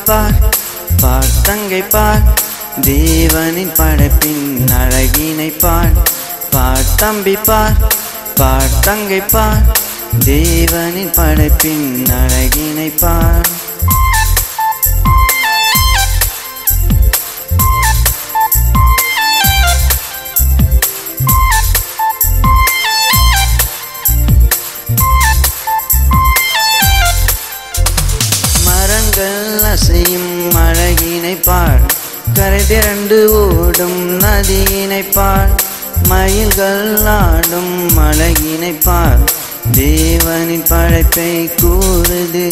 பார் பார் தங்கை பார் தேவனின் படைப்பின் அழகினை பார் பார் தம்பி பார் பார் தங்கை பார் தேவனின் படைப்பின் அழகினை பார் மரங்கள் அசையும் அழகினை பார் கரை திரண்டு ஓடும் நதியினை பார் மயில்கள் ஆடும் அழகினை பார் தேவனின் படைப்பை கூறுது.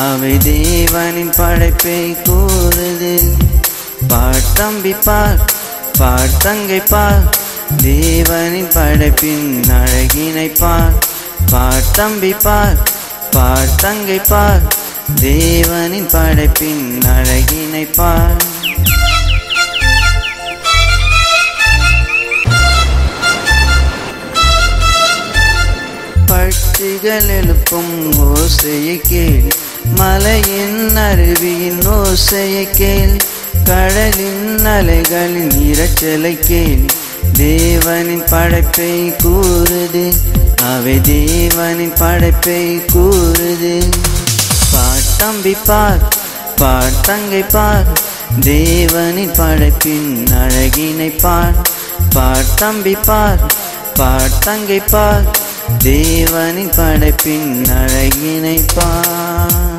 அவை தேவனின் படைப்பை கூறுது. பாட்டம்பி பார் பார் பார் தேவனின் படைப்பின் அழகினை பார் பார் தம்பி பார் பார் பார் தேவனின் படைப்பின் அழகினை பார். பட்சிகள் எழுப்பும் ஓசையை கேள். மலையின் அருவியின் ஓசையை கேள். கடலின் அலைகளின் இரைச்சலை கேள். தேவனின் படைப்பை கூறுது. அவை தேவனின் படைப்பை கூறுது. தம்பி பார் பார் தங்கை பார் தேவனின் படைப்பின் அழகினை பார். பார் தம்பி பார் பார் தங்கை பார் தேவனின் படைப்பின் அழகினை பார்.